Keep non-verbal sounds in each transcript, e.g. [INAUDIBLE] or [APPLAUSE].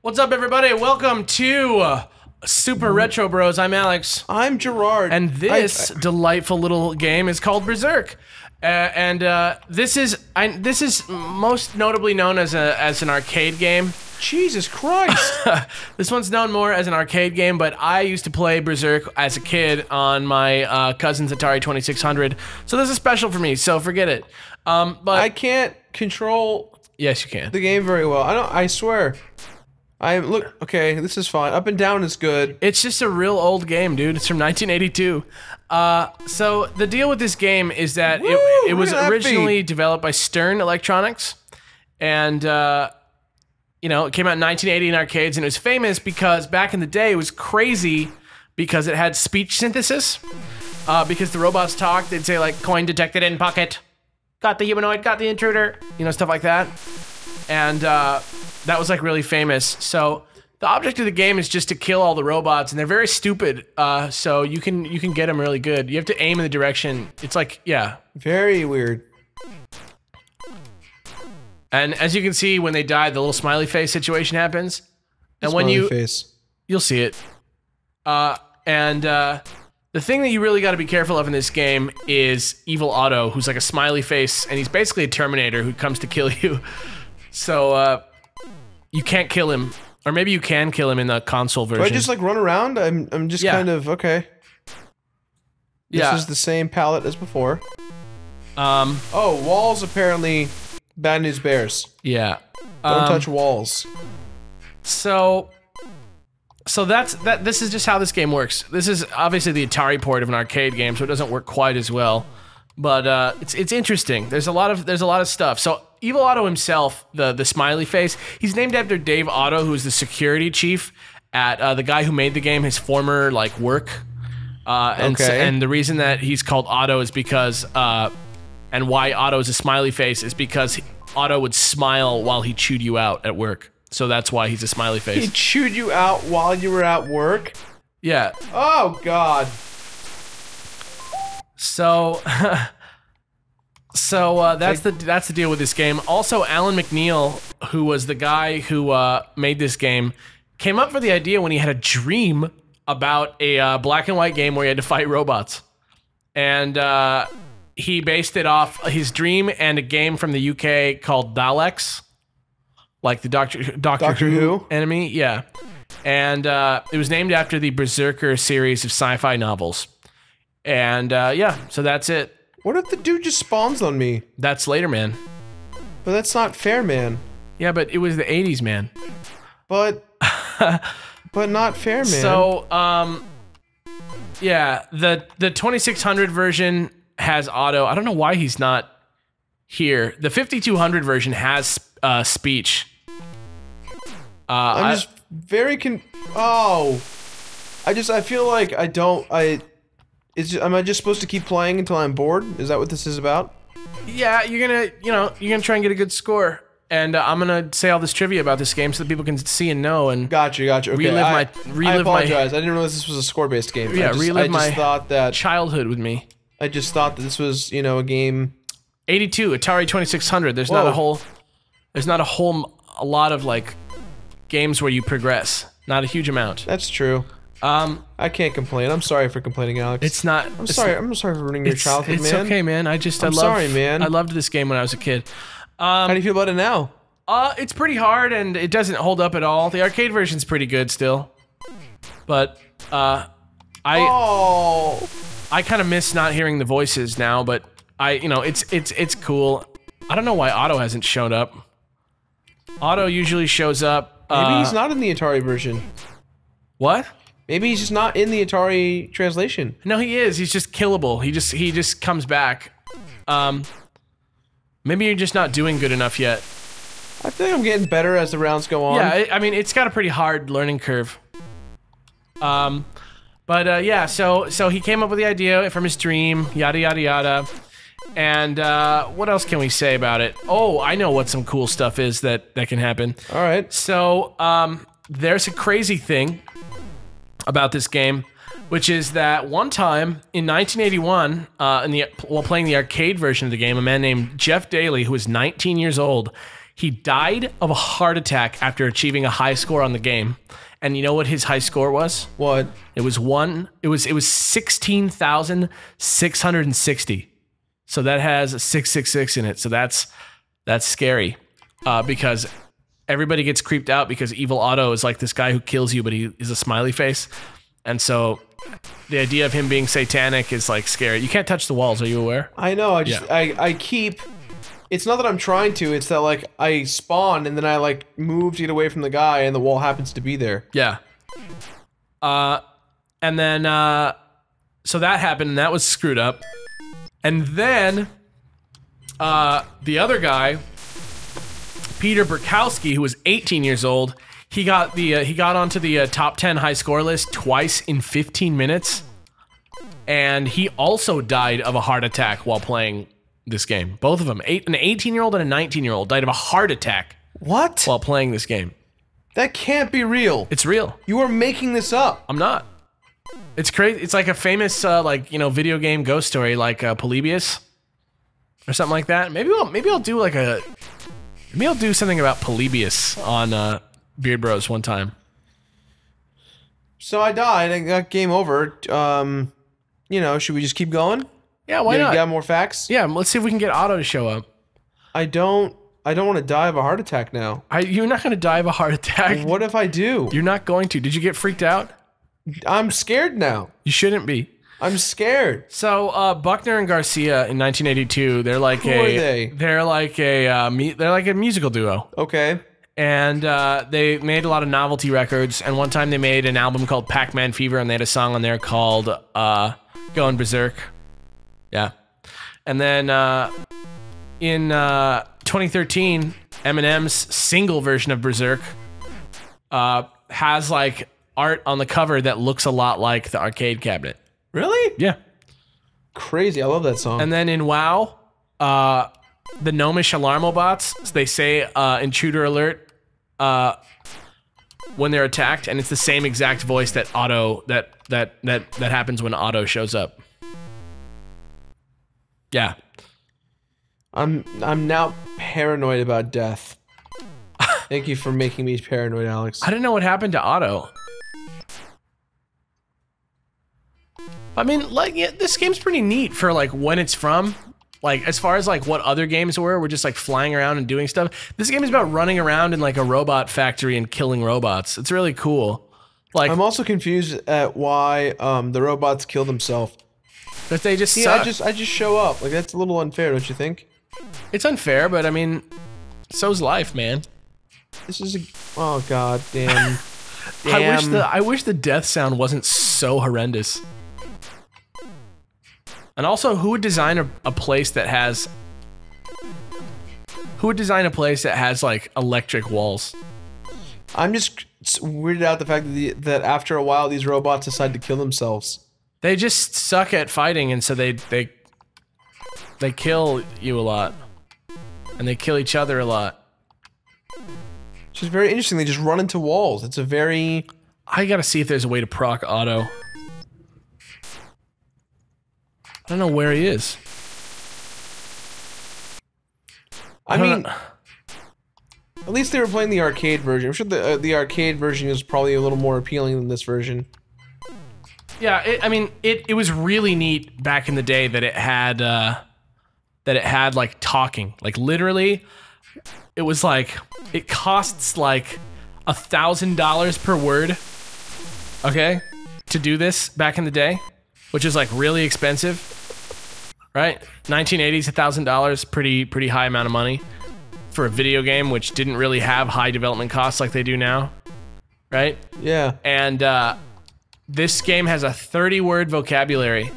What's up, everybody? Welcome to uh, Super Retro Bros. I'm Alex, I'm Jirard. and this delightful little game is called Berzerk. Uh, and uh, this is I, this is most notably known as a as an arcade game. Jesus Christ. [LAUGHS] This one's known more as an arcade game, but I used to play Berzerk as a kid on my uh, cousin's Atari 2600. So this is special for me. So forget it. Um, but I can't control yes, you can. the game very well. I don't I swear. I look okay, this is fine. Up and down is good. It's just a real old game, dude. It's from 1982. Uh, so the deal with this game is that Woo, it, it was originally developed by Stern Electronics, and uh, you know it came out in 1980 in arcades, and it was famous because back in the day it was crazy because it had speech synthesis. Uh, because the robots talked, they'd say like "coin detected in pocket," "got the humanoid," "got the intruder," you know stuff like that, and uh, that was like really famous. So the object of the game is just to kill all the robots, and they're very stupid. Uh, so you can you can get them really good. You have to aim in the direction. It's like yeah. Very weird. And as you can see, when they die, the little smiley face situation happens. And when you face. you'll see it. Uh, and uh, the thing that you really got to be careful of in this game is Evil Otto, who's like a smiley face, and he's basically a Terminator who comes to kill [LAUGHS] you. So uh, you can't kill him, or maybe you can kill him in the console version. Do. I just like run around? I'm I'm just Yeah. kind of okay. This yeah. is the same palette as before. um. Oh, walls apparently bad news bears. Yeah. Don't Um, touch walls. So, so that's that. This is just how this game works. This is obviously the Atari port of an arcade game, so it doesn't work quite as well. But uh, it's it's interesting. There's a lot of there's a lot of stuff. So Evil Otto himself, the the smiley face, he's named after Dave Otto, who's the security chief at uh, the guy who made the game, his former like work. Uh, and Okay. and the reason that he's called Otto is because uh, and why Otto is a smiley face is because Otto would smile while he chewed you out at work. So that's why he's a smiley face. He chewed you out while you were at work. Yeah. Oh God. So [LAUGHS] So uh, that's the that's the deal with this game. Also, Alan McNeil, who was the guy who uh, made this game, came up for the idea when he had a dream about a uh, black and white game where he had to fight robots, and uh, he based it off his dream and a game from the UK called Daleks, like the Doctor Doctor, Doctor Who, Who? enemy. Yeah, and uh, it was named after the Berserker series of sci-fi novels. And uh, yeah, so that's it. What if the dude just spawns on me? That's later, man. But that's not fair, man. Yeah, but it was the 80s, man. But [LAUGHS] but not fair, man. So, um yeah, the the 2600 version has Otto. I don't know why he's not here. The 5200 version has uh speech. Uh I'm I- just very con. Oh, I just I feel like I don't I. Is am I just supposed to keep playing until I'm bored? Is that what this is about? yeah, you're going to, you know, you're to try and get a good score. And uh, I'm going to say all this trivia about this game so that people can see and know and Gotcha, gotcha. Okay, Relive I, my- I relive my- apologize. I didn't realize this was a score-based game. Yeah, I just, relive I just my- thought that childhood with me. I just thought that this was you know a game. 82 Atari 2600. There's not a whole there's not a whole a lot of like games where you progress. Not a huge amount. That's true. Um I can't complain. I'm sorry for complaining, Alex. it's not I'm sorry. I'm sorry for ruining your childhood, it's man. It's okay, man. I just I I'm love sorry, man. I loved this game when I was a kid. How do you feel about it now? Uh it's pretty hard and it doesn't hold up at all. The arcade version's pretty good still. But uh I Oh, I kind of miss not hearing the voices now, but I you know, it's it's it's cool. I don't know why Otto hasn't showed up. Otto usually shows up maybe uh, he's not in the Atari version. What? Maybe he's just not in the Atari translation. No, he is. He's just killable. He just he just comes back. Um, maybe you're just not doing good enough yet. I feel like I'm getting better as the rounds go on. Yeah, I, I mean it's got a pretty hard learning curve. Um, but uh, yeah, so so he came up with the idea from his dream, yada yada yada, And uh, what else can we say about it? Oh, I know what some cool stuff is that that can happen. All right. So um, there's a crazy thing about this game, which is that one time in 1981, uh, in the while playing the arcade version of the game, a man named Jeff Dailey, who was 19 years old, he died of a heart attack after achieving a high score on the game. And you know what his high score was? What? It was one. It was it was sixteen thousand six hundred and sixty. So that has a six six six in it. So that's that's scary, uh, because everybody gets creeped out because Evil Otto is like this guy who kills you, but he is a smiley face, and so the idea of him being satanic is like scary. You can't touch the walls. Are you aware? I know. I just I I keep. It's not that I'm trying to. It's that like I spawn and then I like move to get away from the guy and the wall happens to be there. Yeah. Uh, and then uh, so that happened, and that was screwed up. And then uh, the other guy, Peter Burkowski, who was 18 years old, he got the uh, he got onto the uh, top 10 high score list twice in 15 minutes, and he also died of a heart attack while playing this game. Both of them, eight, an 18 year old and a 19 year old, died of a heart attack What? while playing this game. That can't be real. It's real. You are making this up. I'm not. It's crazy. It's like a famous, uh, like you know, video game ghost story, like uh, Polybius, or something like that. Maybe I'll maybe I'll do like a maybe I'll do something about Polybius on uh, Beard Bros one time. So I died. I got game over. Um, you know, should we just keep going? Yeah, why you not? got more facts? Yeah, let's see if we can get Otto to show up. I don't. I don't want to die of a heart attack now. I, you're not going to die of a heart attack. What if I do? You're not going to. Did you get freaked out? I'm scared now. You shouldn't be. I'm scared. So uh, Buckner and Garcia in 1982, they're like Who a are they? they're like a uh, they're like a musical duo. Okay. and uh, they made a lot of novelty records. And one time they made an album called Pac-Man Fever, and they had a song on there called uh, "Going Berserk." Yeah, and then uh, in uh, 2013, Eminem's single version of Berzerk uh, has like art on the cover that looks a lot like the arcade cabinet. Really? Yeah, Crazy. I love that song. and then in WoW, uh, the gnomish alarmobots, they say uh, intruder alert uh, when they're attacked, and it's the same exact voice that Otto that that that that happens when Otto shows up. Yeah, I'm I'm now paranoid about death. Thank you for making me paranoid, Alex. I don't know what happened to Otto. I mean, like, yeah, this game's pretty neat for like when it's from. Like, as far as like what other games were, we're just like flying around and doing stuff. This game is about running around in like a robot factory and killing robots. It's really cool. Like I'm also confused at why um, the robots kill themselves. that they just See, suck. I just I just show up. Like that's a little unfair, don't you think? it's unfair, but I mean, so's life, man. This is a oh god damn. [LAUGHS] I wish the I wish the death sound wasn't so horrendous. And also, who would design a, a place that has who would design a place that has like electric walls? I'm just weirded out the fact that the, that after a while these robots decide to kill themselves. They just suck at fighting, and so they they they kill you a lot, and they kill each other a lot. Which is very interesting. They just run into walls. It's a very I gotta see if there's a way to proc Otto. I don't know where he is. I don't mean, know. at least they were playing the arcade version. I'm sure the uh, the arcade version is probably a little more appealing than this version. Yeah, it, I mean, it, it was really neat back in the day that it had uh, that it had like talking, like literally, it was like it costs like a thousand dollars per word, okay, to do this back in the day, which is like really expensive, right? 1980s, a thousand dollars, pretty pretty high amount of money for a video game which didn't really have high development costs like they do now, right? Yeah. and uh, this game has a 30 word vocabulary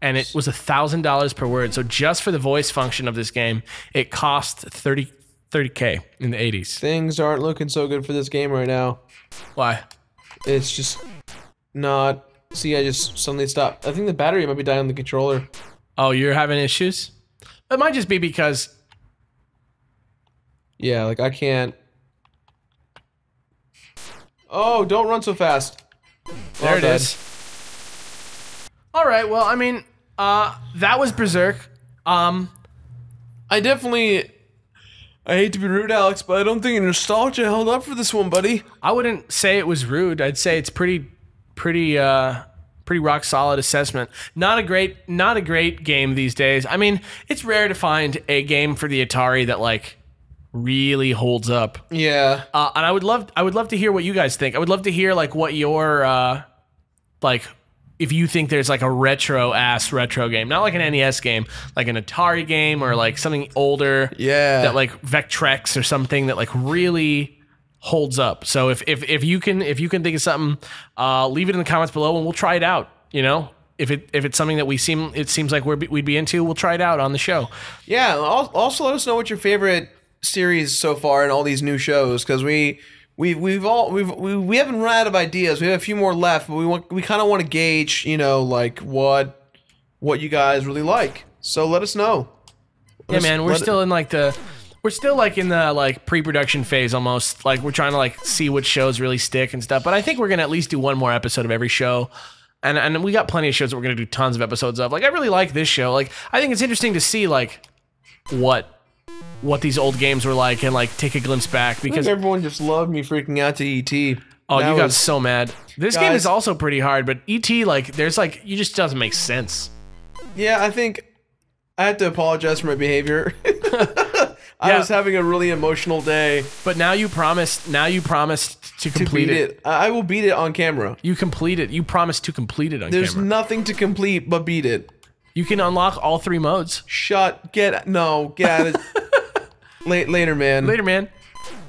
and it was a thousand dollars per word so just for the voice function of this game it cost 30 30k in the 80s Things aren't looking so good for this game right now. why It's just not. See, I just suddenly stopped. I think the battery might be dying on the controller. Oh, you're having issues? It might just be because Yeah, like I can't. Oh, don't run so fast. there Well it done. is. All right. Well, I mean, uh, that was Berzerk. Um, I definitely. I hate to be rude, Alex, but I don't think nostalgia held up for this one, buddy. I wouldn't say it was rude. I'd say it's pretty, pretty, uh, pretty rock solid assessment. Not a great, not a great game these days. I mean, it's rare to find a game for the Atari that like really holds up. Yeah. Uh, and I would love, I would love to hear what you guys think. I would love to hear like what your, uh, like, if you think there's like a retro ass retro game, not like an NES game, like an Atari game or like something older Yeah. that like Vectrex or something that like really holds up. So if if if you can if you can think of something, uh, leave it in the comments below and we'll try it out. You know, if it if it's something that we seem it seems like we're, we'd be into, we'll try it out on the show. Yeah. Also, let us know what your favorite series so far in all these new shows, because we we we've all we've we, we haven't run out of ideas. We have a few more left, but we want we kind of want to gauge, you know, like what what you guys really like. So let us know. Let Yeah, us- man, we're still in like the we're still like in the like pre-production phase almost. Like we're trying to like see which shows really stick and stuff. But I think we're gonna at least do one more episode of every show. And and we got plenty of shows that we're gonna do tons of episodes of. Like I really like this show. Like I think it's interesting to see like what what these old games were like and like take a glimpse back because everyone just loved me freaking out to ET. oh That you got was- so mad. This game is also pretty hard, but ET like there's like you just doesn't make sense. Yeah, I think I have to apologize for my behavior. [LAUGHS] [LAUGHS] I Yeah. was having a really emotional day. But now you promised now you promised to To complete beat it. it. I will beat it on camera. You complete it. You promised to complete it on There's camera. nothing to complete but beat it. You can unlock all three modes. Shut. Get. No. Get out of. [LAUGHS] Late, later, man. Later, man.